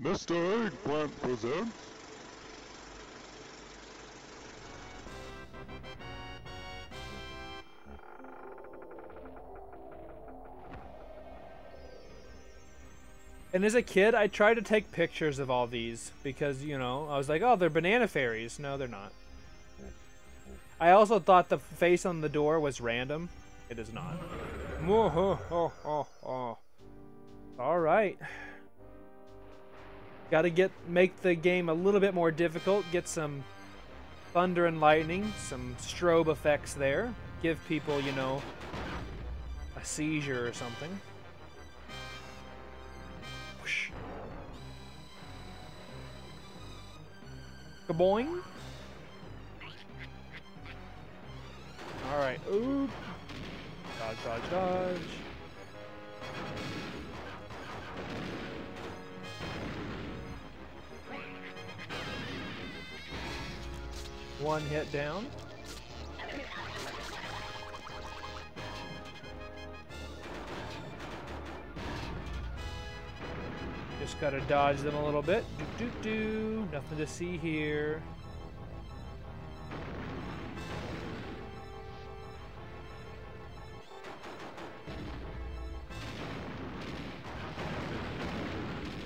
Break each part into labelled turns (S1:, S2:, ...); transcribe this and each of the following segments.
S1: Mr. Eggplant presents.
S2: And as a kid, I tried to take pictures of all these because, you know, I was like, oh, they're banana fairies. No, they're not. I also thought the face on the door was random. It is not. All right. Got to get make the game a little bit more difficult. Get some thunder and lightning, some strobe effects there. Give people, you know, a seizure or something. Whoosh. Kaboing. All right. Oop. Dodge, dodge, dodge. One hit down. Just gotta dodge them a little bit. Do do do. Nothing to see here.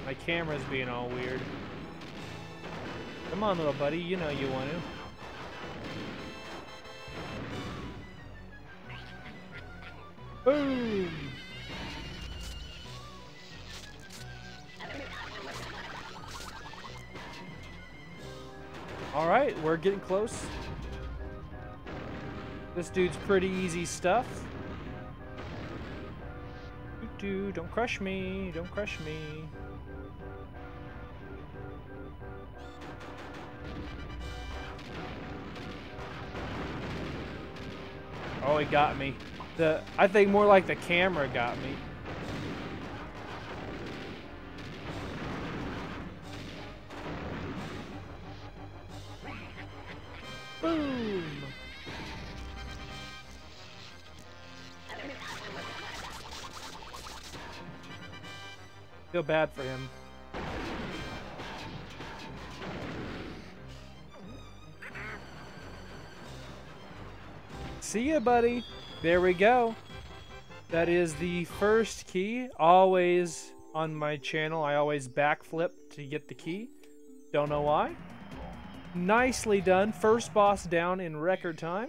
S2: My camera's being all weird. Come on, little buddy. You know you want to. Boom! Alright, we're getting close. This dude's pretty easy stuff. Doo -doo, don't crush me, don't crush me. Oh, he got me. The I think more like the camera got me. Boom! Feel bad for him. See ya, buddy. There we go. That is the first key. Always on my channel, I always backflip to get the key. Don't know why. Nicely done. First boss down in record time.